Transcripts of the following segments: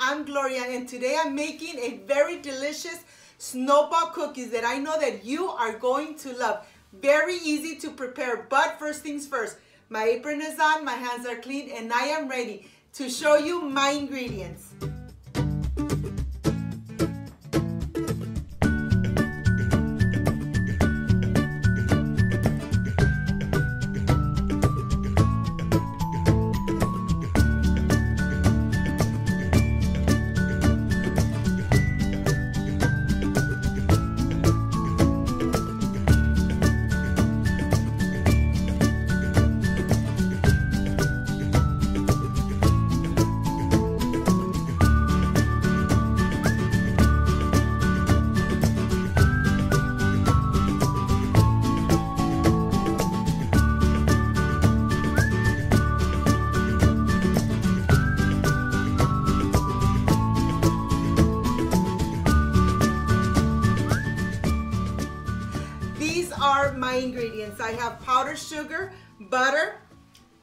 I'm Gloria and today I'm making a very delicious snowball cookies that I know that you are going to love. Very easy to prepare, but first things first. My apron is on, my hands are clean, and I am ready to show you my ingredients. These are my ingredients. I have powdered sugar, butter,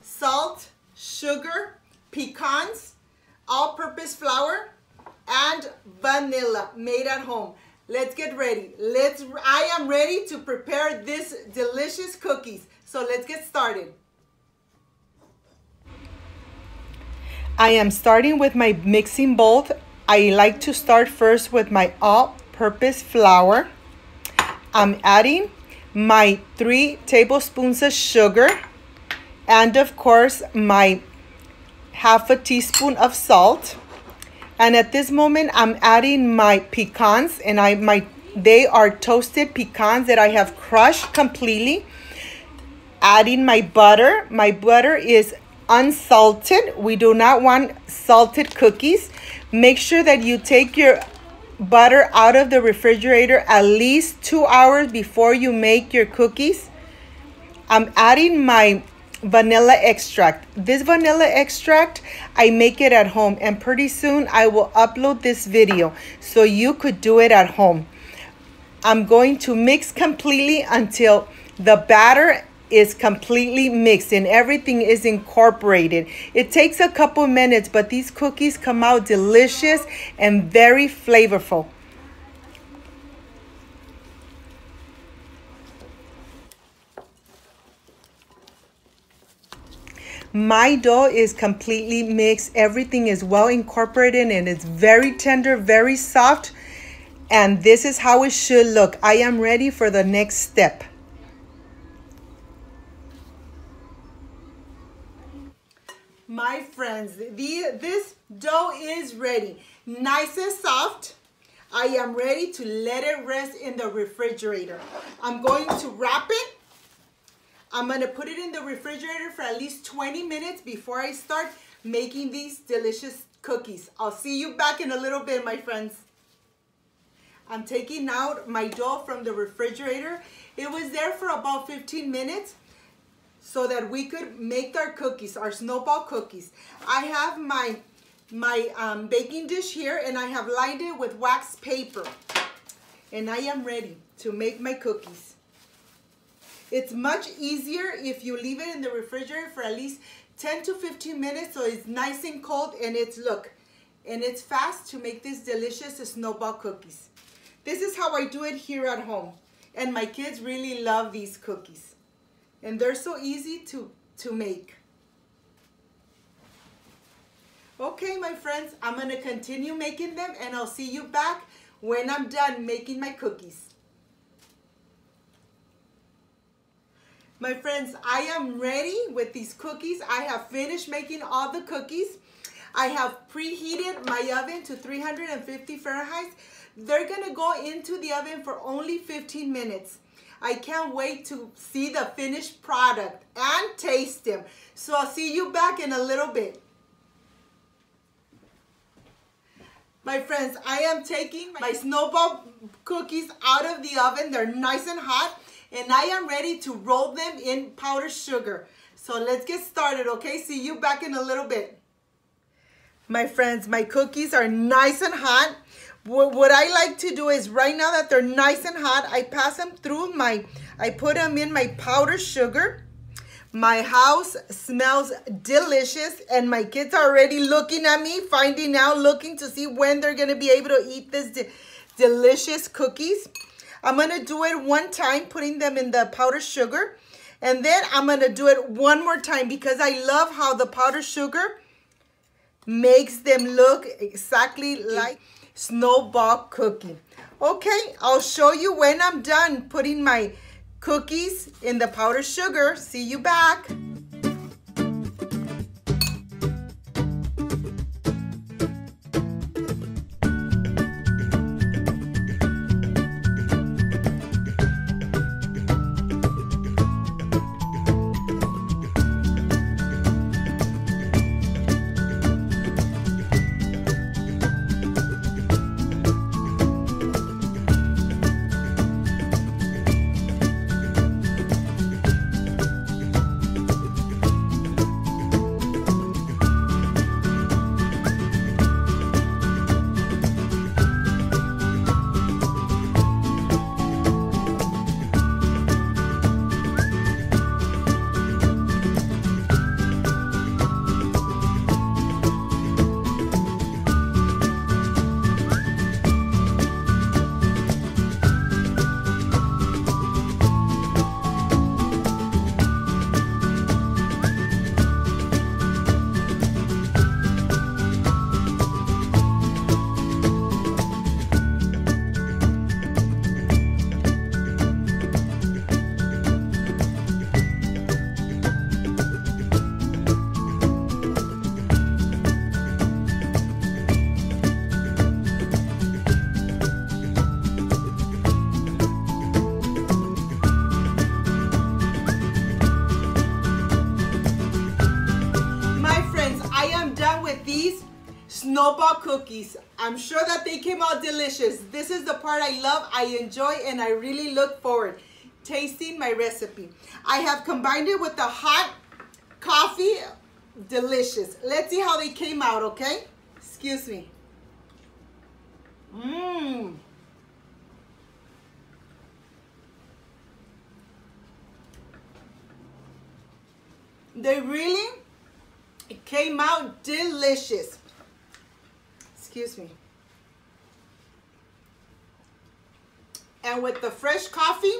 salt, sugar, pecans, all-purpose flour, and vanilla made at home. Let's get ready. Let's I am ready to prepare this delicious cookies. So let's get started. I am starting with my mixing bowl. I like to start first with my all-purpose flour. I'm adding my three tablespoons of sugar and of course my half a teaspoon of salt. And at this moment I'm adding my pecans and I my they are toasted pecans that I have crushed completely. Adding my butter. My butter is unsalted. We do not want salted cookies. Make sure that you take your butter out of the refrigerator at least two hours before you make your cookies. I'm adding my vanilla extract. This vanilla extract, I make it at home and pretty soon I will upload this video so you could do it at home. I'm going to mix completely until the batter is completely mixed and everything is incorporated. It takes a couple minutes, but these cookies come out delicious and very flavorful. My dough is completely mixed. Everything is well incorporated and it's very tender, very soft. And this is how it should look. I am ready for the next step. My friends, the, this dough is ready. Nice and soft. I am ready to let it rest in the refrigerator. I'm going to wrap it. I'm going to put it in the refrigerator for at least 20 minutes before I start making these delicious cookies. I'll see you back in a little bit, my friends. I'm taking out my dough from the refrigerator. It was there for about 15 minutes so that we could make our cookies, our snowball cookies. I have my, my um, baking dish here and I have lined it with wax paper. And I am ready to make my cookies. It's much easier if you leave it in the refrigerator for at least 10 to 15 minutes so it's nice and cold and it's, look, and it's fast to make these delicious snowball cookies. This is how I do it here at home. And my kids really love these cookies and they're so easy to, to make. Okay, my friends, I'm going to continue making them and I'll see you back when I'm done making my cookies. My friends, I am ready with these cookies. I have finished making all the cookies. I have preheated my oven to 350 Fahrenheit. They're to go into the oven for only 15 minutes. I can't wait to see the finished product and taste them. So I'll see you back in a little bit. My friends, I am taking my snowball cookies out of the oven. They're nice and hot. And I am ready to roll them in powdered sugar. So let's get started, okay? See you back in a little bit. My friends, my cookies are nice and hot. What I like to do is right now that they're nice and hot, I pass them through my, I put them in my powdered sugar. My house smells delicious and my kids are already looking at me, finding out, looking to see when they're going to be able to eat this de delicious cookies. I'm going to do it one time, putting them in the powdered sugar. And then I'm going to do it one more time because I love how the powdered sugar makes them look exactly like snowball cookie. Okay, I'll show you when I'm done putting my cookies in the powdered sugar. See you back. Snowball cookies. I'm sure that they came out delicious. This is the part I love, I enjoy, and I really look forward tasting my recipe. I have combined it with the hot coffee. Delicious. Let's see how they came out, okay? Excuse me. Mmm. They really came out delicious. Excuse me. And with the fresh coffee,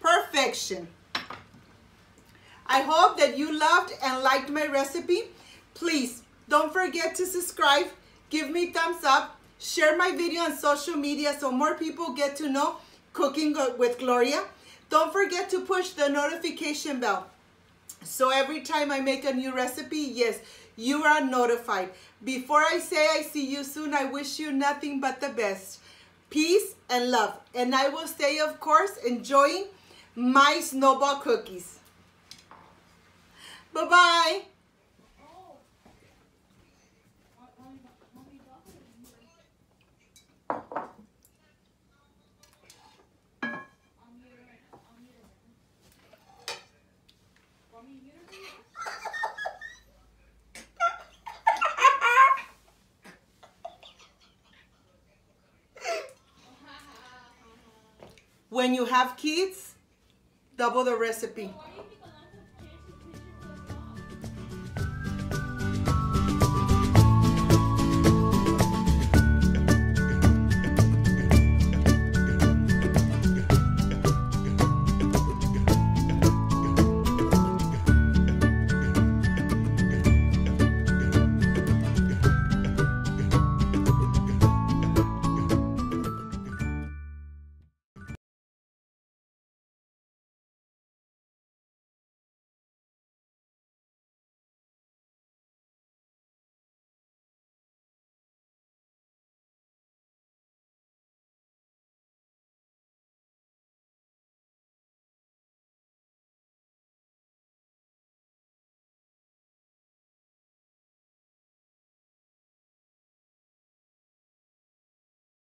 perfection. I hope that you loved and liked my recipe. Please don't forget to subscribe, give me thumbs up, share my video on social media so more people get to know Cooking with Gloria. Don't forget to push the notification bell. So every time I make a new recipe, yes, you are notified. Before I say I see you soon, I wish you nothing but the best. Peace and love. And I will stay, of course, enjoying my snowball cookies. Bye-bye. When you have kids, double the recipe.